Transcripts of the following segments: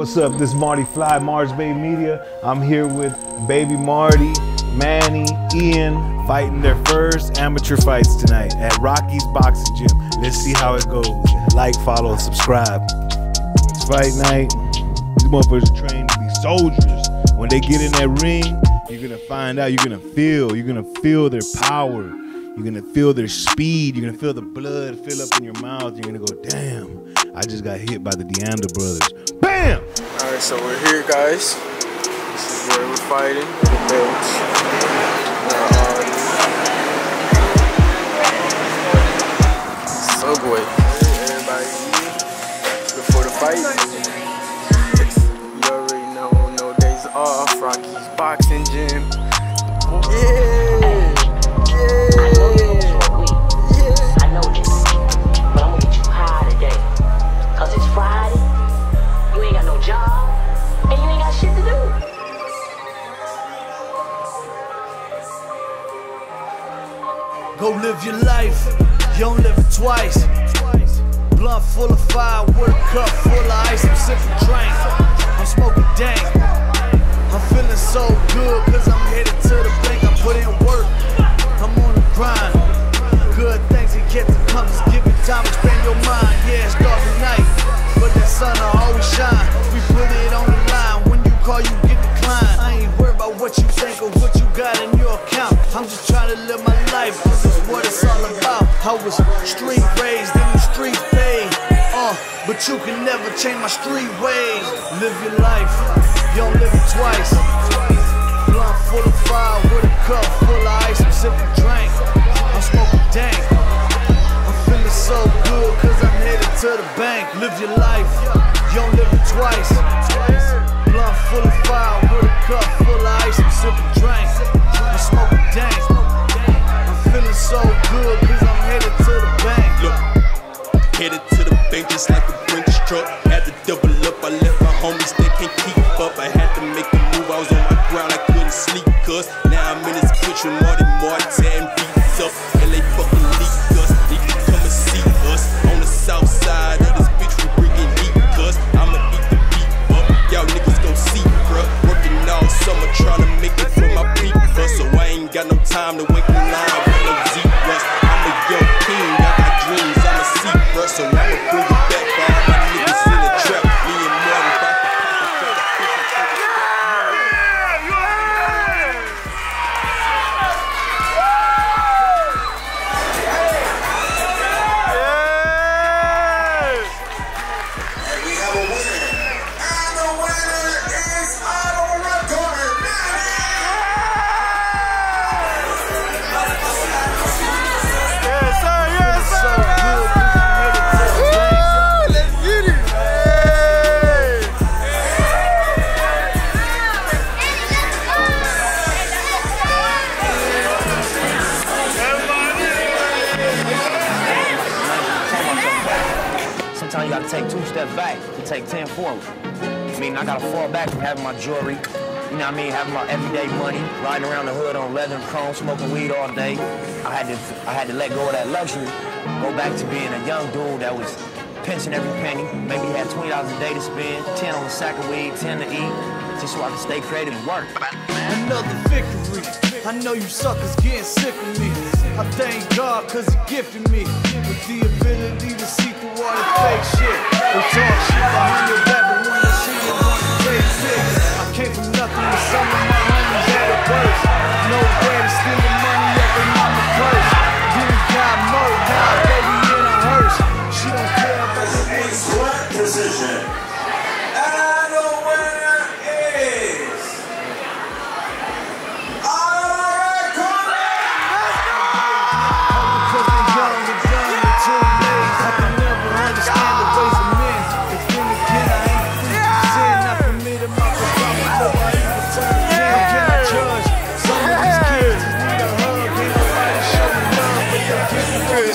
What's up? This is Marty Fly, Mars Bay Media. I'm here with Baby Marty, Manny, Ian, fighting their first amateur fights tonight at Rocky's Boxing Gym. Let's see how it goes. Like, follow, subscribe. It's fight night. These motherfuckers are trained to be soldiers. When they get in that ring, you're gonna find out, you're gonna feel, you're gonna feel their power. You're gonna feel their speed. You're gonna feel the blood fill up in your mouth. You're gonna go, damn, I just got hit by the Deanda brothers. Alright, so we're here, guys. This is where we're fighting. The belts. Uh, Subway. Everybody before the fight. You already know, no days off. Rocky's boxing gym. Yeah! Live your life, you don't live it twice. Blunt full of fire with a cup full of ice. I'm sipping drink, I'm smoking dank. I'm feeling so good cause I'm headed to the bank. I put in I was street raised in the street paid. Uh, but you can never change my street ways. Live your life, you don't live it twice. Blunt full of fire with a cup full of ice. I'm sipping drink, I'm smoking dank. I'm feeling so good cause I'm headed to the bank. Live your life, you don't live it twice. Blunt full of fire with a cup full of ice. I'm sipping drink, this bitch with Marty Marty, tearing beats up. LA fucking leaked us, need to come and see us. On the south side of this bitch, we bringing heat, cuz I'ma eat the beat up. Y'all niggas gon' see, bruh. Working all summer, trying to make it for my people, so I ain't got no time to wait in line back to take ten forward. I mean, I gotta fall back from having my jewelry, you know what I mean, having my everyday money, riding around the hood on leather and chrome, smoking weed all day. I had to, I had to let go of that luxury, go back to being a young dude that was pinching every penny. Maybe had $20 a day to spend, 10 on a sack of weed, 10 to eat, just so I could stay creative and work. Another victory. I know you suckers getting sick of me. I thank God cause he gifted me with the ability to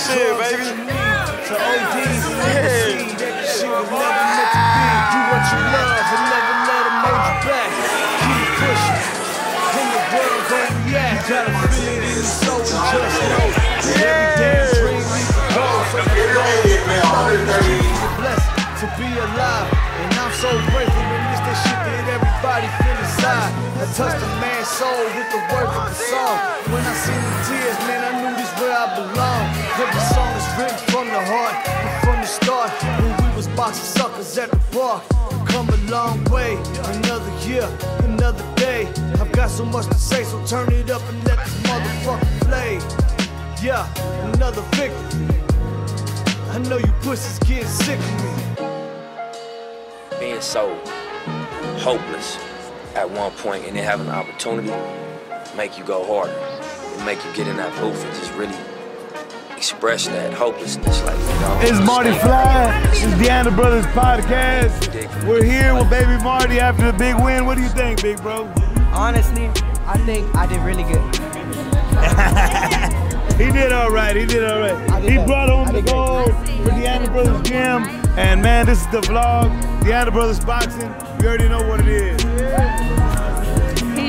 shit, baby. To ODs, yeah. She was never meant to be. Do what you love and never let them hold you back. Keep pushing. In the world, don't. Gotta feel it in soul just know. We go. So to be alive. And I'm so grateful when this shit everybody feel inside. I touched a man's soul with the words of the song. Another another day. I've got so much to say, so turn it up and let this motherfucker play. Yeah, another victory. I know you pussies getting sick of me. being so hopeless at one point and then having an opportunity make you go harder. It make you get in that booth and just really express that hopelessness. Like, you know, It's Marty Fly. It's DeAnda Brothers Podcast. We're here with Baby Marty after the big win. What do you think, big bro? Honestly, I think I did really good. He did all right. He did all right. Did He good. brought home the gold for DeAnda Brothers Gym. And man, this is the vlog. DeAnda Brothers Boxing. You already know what it is.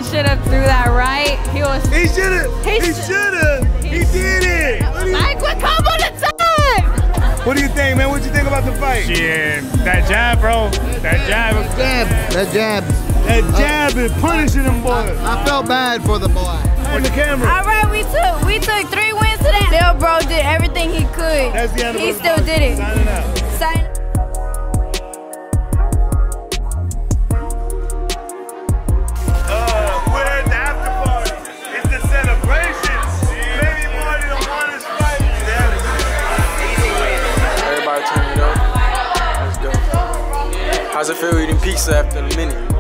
He should have threw that right. He was He should have. He He should- should have. He did it. What do you, like, what come on the time? what do you think, man? What you think about the fight? Yeah, that jab, bro. That jab. Jab, that jab. That jab is punishing them boys. I felt bad for the boy. On the camera. All right, we took we took three wins today. Still, bro did everything he could. That's DeAnda he still did it. Signing out. How's it feel eating pizza after a minute?